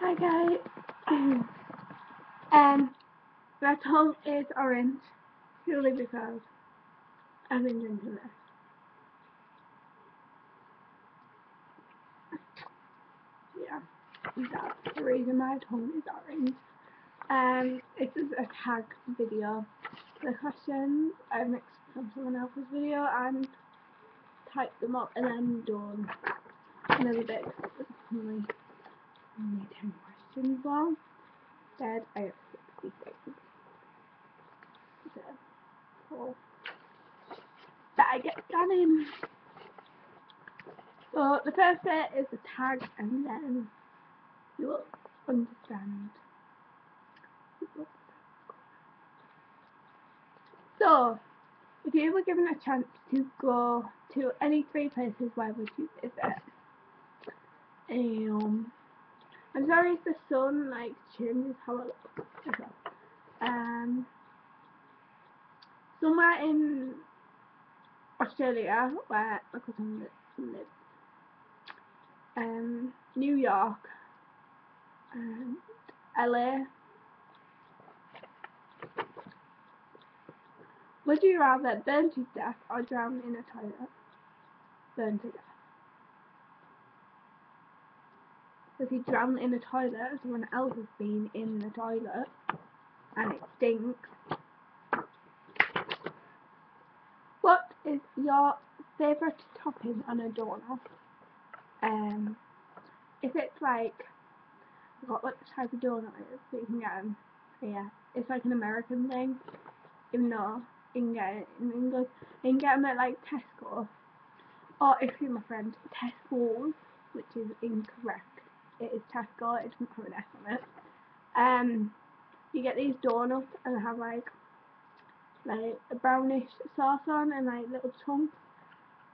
Hi guys. um, my tongue is orange purely because I've been drinking this. Yeah, that's the reason my tongue is orange. Um, this is a tag video. The questions I mixed from someone else's video and typed them up and then done another bit. Only, only 10 questions long. Instead, I have 66. So, cool. That I get done in. So, the first bit is the tag and then you will understand. So, if you were given a chance to go to any three places, where would you visit? Um, I'm sorry if the sun like changes how it looks. Um, somewhere in Australia where my cousin lives. Um, New York and LA. Would you rather burn to death or drown in a toilet? Burn to death. If you drown in a toilet, someone else has been in the toilet and it stinks. What is your favourite topping on a donut? Um, if it's like, I forgot what type of donut it is, you can get them. Yeah, it's like an American thing, even though you can get it in English. You can get them at like Tesco, or if you're my friend, Tesco's, which is incorrect. It is Tesco, it doesn't have an S on it. Um, you get these donuts and have like like a brownish sauce on and like little chunks.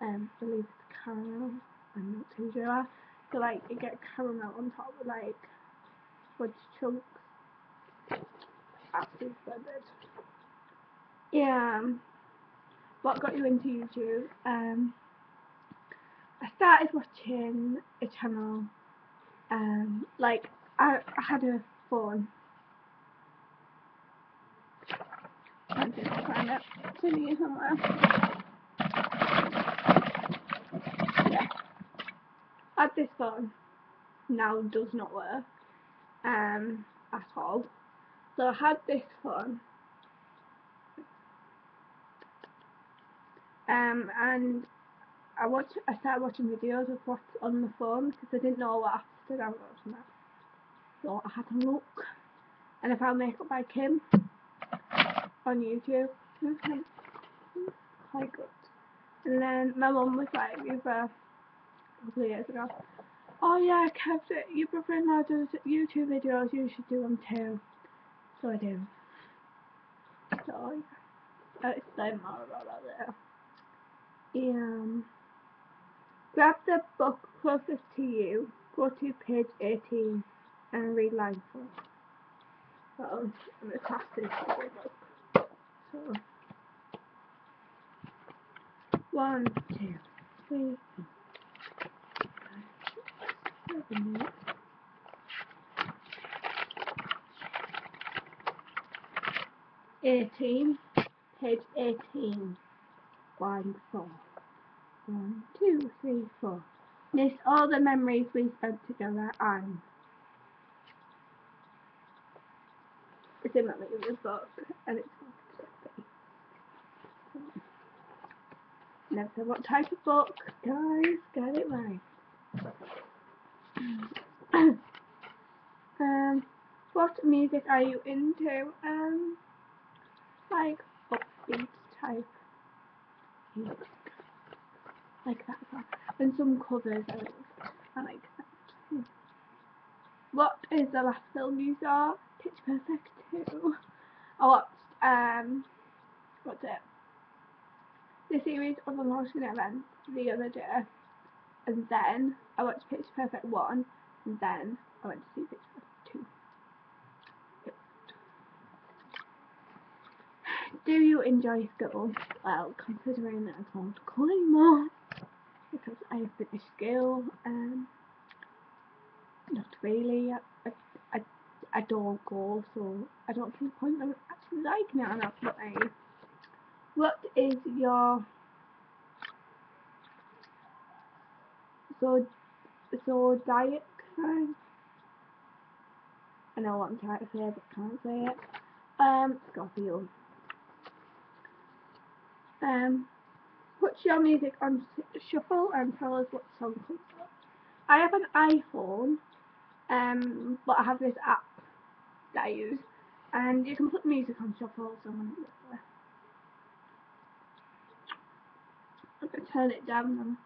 Um, I believe it's caramel. I'm not too sure. So like you get caramel on top with like fudge chunks. Absolutely splendid. Yeah. What got you into YouTube? Um, I started watching a channel. Um, like I, I had a phone. I did find it. It's in here somewhere. Yeah. Had this phone. Now does not work. Um, at all. So I had this phone. Um, and I watch. I started watching videos of what's on the phone because I didn't know what to download and that. So I had to look, and I found Makeup by Kim on YouTube. Mhm. Quite good. And then my mum was like, over a couple of years ago, oh yeah, Kev, your brother-in-law does YouTube videos, you should do them too. So I do. So yeah, I'll explain more about that later. Um, grab the book closest to you, go to page 18 and read line 4. So, I'm a classic book. So, one, two, three, four, five, six, seven, eight. Eighteen, page eighteen, line four. One, two, three, four. List all the memories we spent together and it's in my little book and it's Never said what type of book, guys, get it right. um, what music are you into? Um, like upbeat type like that one, and some covers. I like, I like. What is the last film you saw? Pitch Perfect 2. I watched, um, what's it? The series of Unfortunate Events the other day. And then I watched Pitch Perfect 1. And then I went to see Pitch Perfect 2. Do you enjoy school? Well, considering that I can't school anymore. Because I have finished school. Um, not really. I, I, I don't go, so I don't see the point of actually liking it enough. Anyway, what is your so zodiac sign? I know what I'm trying to say, but can't say it. Um, Scorpio. Um, put your music on shuffle and tell us what song comes up. I have an iPhone, um, but I have this app that I use, and you can put music on shuffle. So I'm gonna turn it down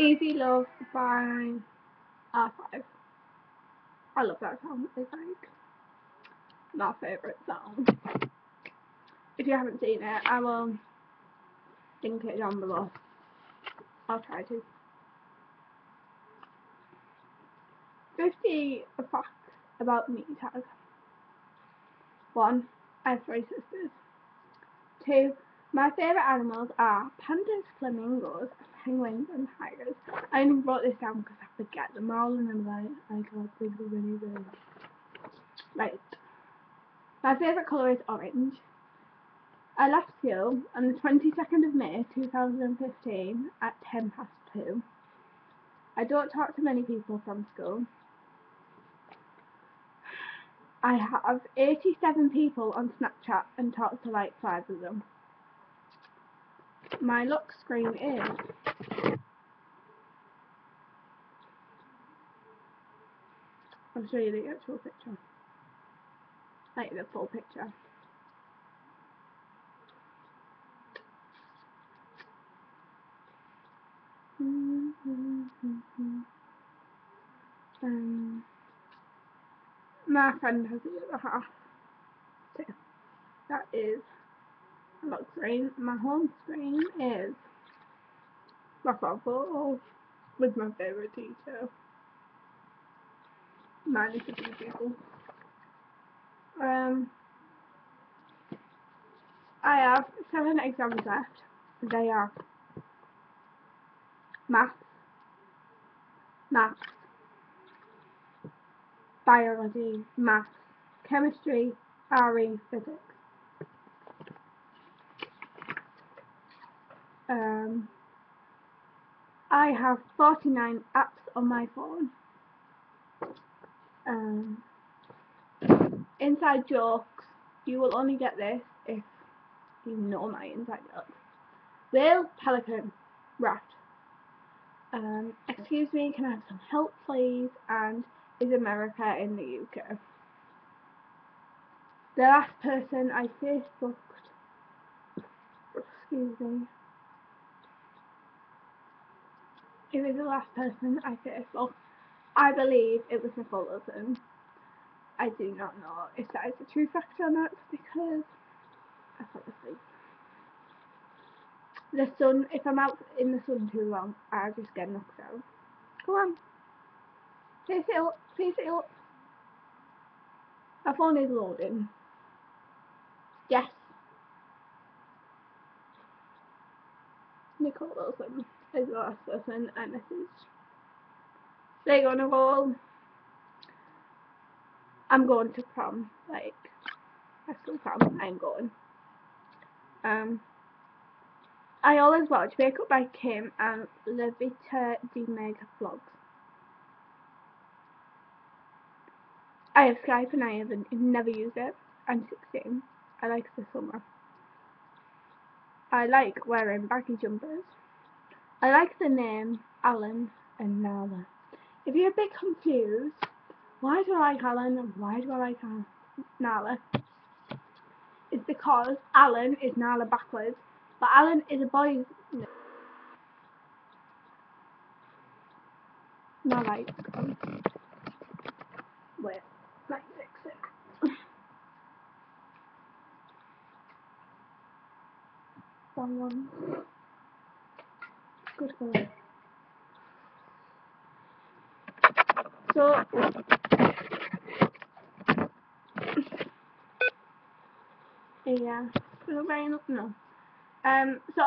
Easy Love by uh, R5. I love that song. It's like my favourite song. If you haven't seen it, I will link it down below. I'll try to. 50 facts about me tag. 1. I have three sisters. 2. My favourite animals are pandas, flamingos, penguins and tigers. I only wrote this down because I forget them and I'm like, I can't think of anything. Right. My favourite colour is orange. I left school on the 22nd of May 2015 at 10 past 2. I don't talk to many people from school. I have 87 people on Snapchat and talk to like 5 of them. My lock screen is I'll show you the actual picture. Like the full picture. um, my friend has the other half. So that is my lock screen. My home screen is my photo with my favourite teacher minus a few people. Um, I have seven exams left. They are math, math, biology, math, chemistry, RE, physics. Um, I have 49 apps on my phone. Um, inside jokes, you will only get this if you know my inside jokes. Whale, pelican, rat. Um, excuse me, can I have some help please? And is America in the UK? The last person I Facebooked, excuse me, it was the last person I Facebooked I believe it was Wilson. I do not know if that is a true fact or not because I fell asleep. The sun, if I'm out in the sun too long, I just get knocked out. Come on. Face it up, face it up. My phone is loading. Yes. Nicole Wilson is the last person I messaged. They gonna go. I'm going to prom. Like, high school prom. I'm going. Um, I always watch Makeup by Kim and Levita D Meg vlogs. I have Skype and I haven't never used it. I'm 16. I like the summer. I like wearing baggy jumpers. I like the name Alan and Nala. If you're a bit confused, why do I like Alan and why do I like Anna? Nala is because Alan is Nala backwards, but Alan is a boy. No. Wait, light fix it. Wrong. Good girl. So yeah, we're now. Um, so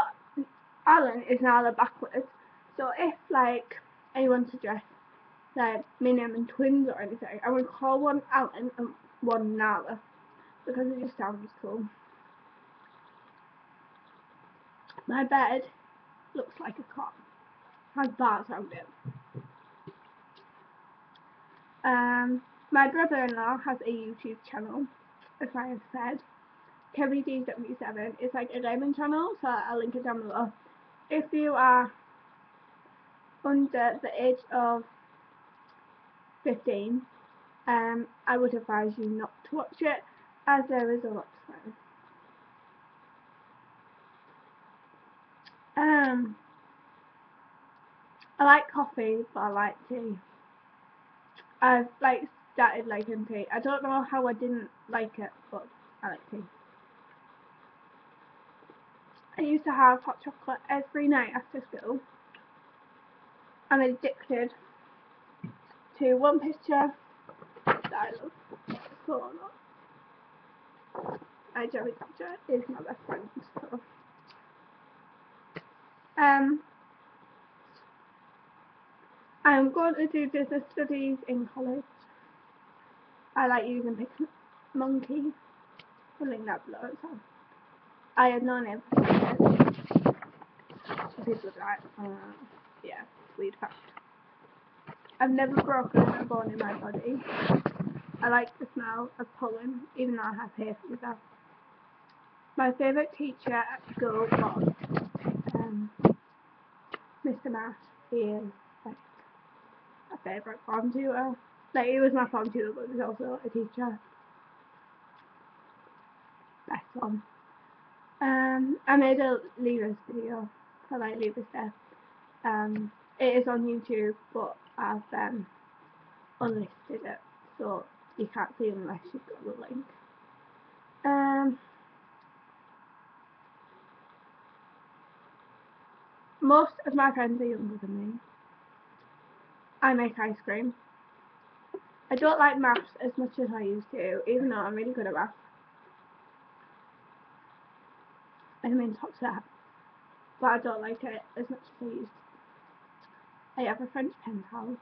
Alan is Nala backwards. So if like anyone suggests like me naming twins or anything, I would call one Alan and one Nala because it just sounds cool. My bed looks like a cot. Has bars around it. Um, my brother-in-law has a YouTube channel, as I have said. KevyD77 is like a gaming channel, so I'll link it down below. If you are under the age of 15, um, I would advise you not to watch it, as there is a lot to say. Um, I like coffee, but I like tea. I've like started liking tea. I don't know how I didn't like it, but I like tea. I used to have hot chocolate every night after school. I'm addicted to one picture that I love so much. My jelly picture is my best friend. So. Um, I'm going to do business studies in college. I like using PicMonkey. I'll link that below. I had known him for. People like, uh, yeah, weird fact. I've never broken a bone in my body. I like the smell of pollen, even though I have hair fever. My favourite teacher at school was um, Mr. Mash. He is favourite farm tutor. Like he was my farm tutor, but he was also a teacher. Best one. Um, I made a Leavers video for like Leavers Death. Um, it is on YouTube, but I've um, unlisted it, so you can't see unless you've got the link. Um, most of my friends are younger than me. I make ice cream. I don't like maths as much as I used to, even though I'm really good at maths. I mean, talk to that. But I don't like it as much as I used to. I have a French pen pal.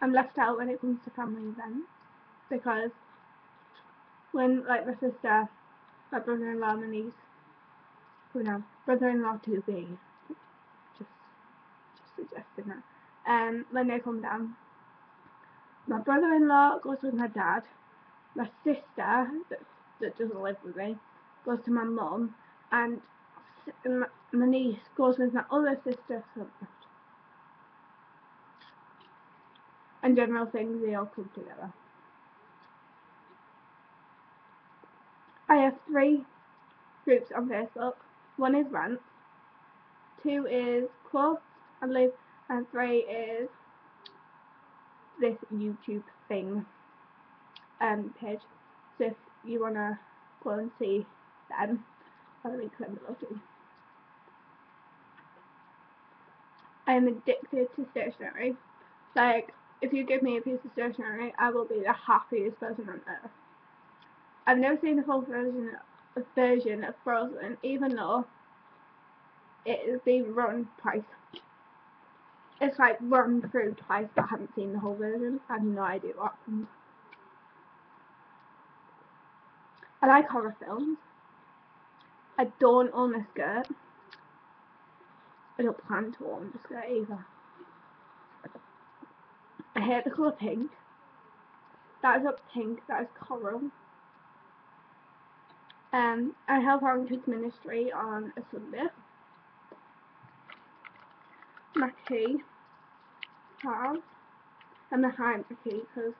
I'm left out when it comes to family events because when, like, my sister, my brother-in-law, my niece, who now, brother-in-law to be, just, just suggesting that, um, when they come down, my brother-in-law goes with my dad, my sister, that, that doesn't live with me, goes to my mum, and my, niece goes with my other sister. And general things, they all come together. I have three groups on Facebook. One is rant, two is quotes, I believe, and three is this YouTube thing um page. So if you wanna go and see them. I'll link them below too. I am addicted to stationery. Like, if you give me a piece of stationery, I will be the happiest person on earth. I've never seen the full version of, version of Frozen, even though it has been run twice. It's like run through twice, but I haven't seen the whole version. I have no idea what happened. I like horror films. I don't own a skirt. I don't plan to own a skirt either. I hate the colour pink. That is not pink, that is coral. Um, I help out kids ministry on a Sunday. My key and behind the key because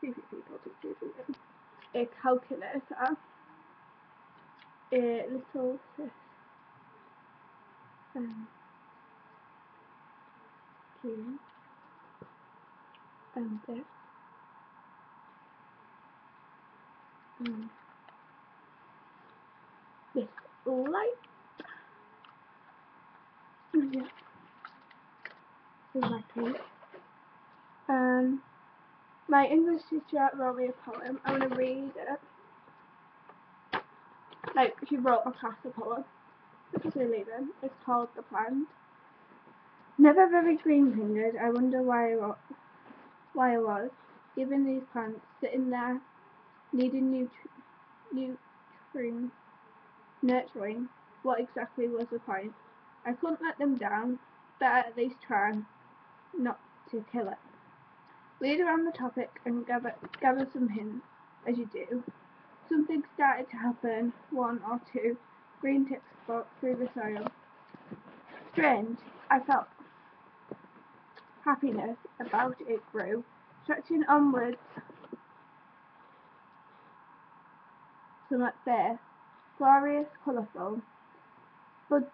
few people do do it. A calculator, a little um, key, and this, um, this light, exactly. Um, my English teacher wrote me a poem. I'm gonna read it. Like she wrote a class a poem because we're leaving. It's called The Plant. Never very green fingered, I wonder why I why I was. Given these plants sitting there, needing nutri nurturing, nurturing. What exactly was the point? I couldn't let them down. Better at least try not to kill it. Read around the topic and gather, gather some hints, as you do. Something started to happen, one or two green tips spoke through the soil. Strange, I felt happiness about it grew, stretching onwards somewhat there, glorious, colourful, buds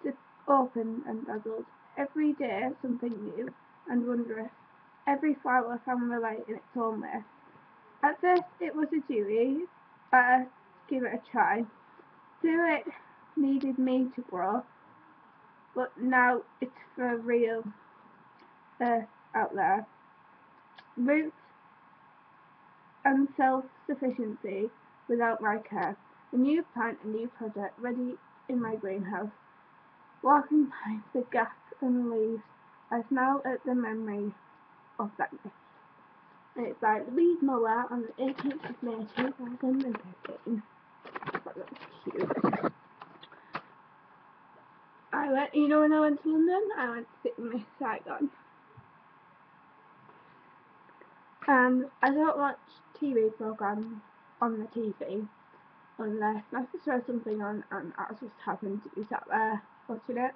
opened and dazzled, every day something new and wondrous. Every flower found the light in its own way. At first it was a dewy, better give it a try. Still it needed me to grow, but now it's for real earth out there. Roots and self-sufficiency without my care. A new plant, a new project ready in my greenhouse. Walking by the gas and leaves, I smile at the memory of that day. And it's by Louise Moore on the 18th of May 2013. That looks cute. I went, you know when I went to London, I went to sit in Miss Saigon. And I don't watch TV programmes on the TV unless my sister has something on and I just happen to be sat there watching it.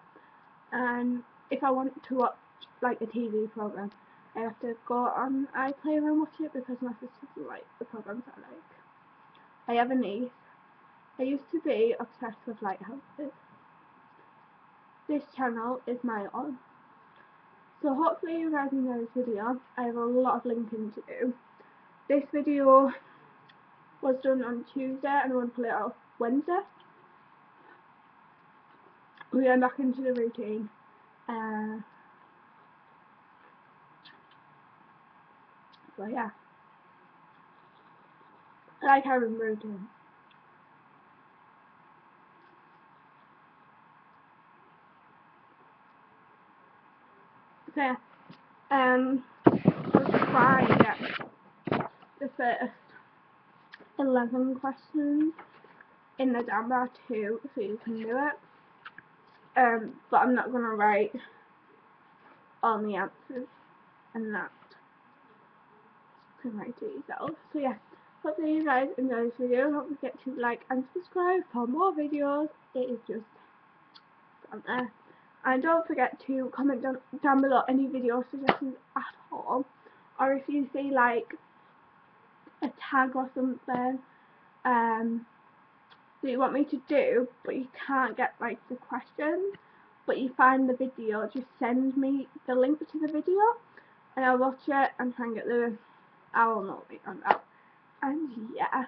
And if I want to watch like a TV program, I have to go on iPlayer and watch it because my sister doesn't like the programs I like. I have a niece. I used to be obsessed with lighthouses. This channel is my own. So hopefully you guys enjoy this video. I have a lot of linking to do. This video was done on Tuesday and I want to put it out Wednesday. We are back into the routine. Uh, so yeah. I like having routine. So yeah. Um, I'll try the first 11 questions in the down bar too, so you can do it. Um, but I'm not going to write all the answers and that. Write it yourself. So yeah, hopefully you guys enjoy this video. Don't forget to like and subscribe for more videos. It is just down there. And don't forget to comment down, down below any video suggestions at all. Or if you see like a tag or something um, that you want me to do, but you can't get like the questions, but you find the video, just send me the link to the video, and I'll watch it and try and get the owl note on that. And yeah,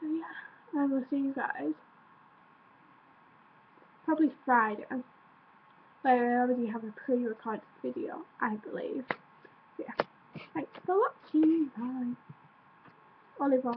so yeah, I will see you guys probably Friday, But I already have a pre-recorded video, I believe. Yeah, thanks for watching. Bye. Oliver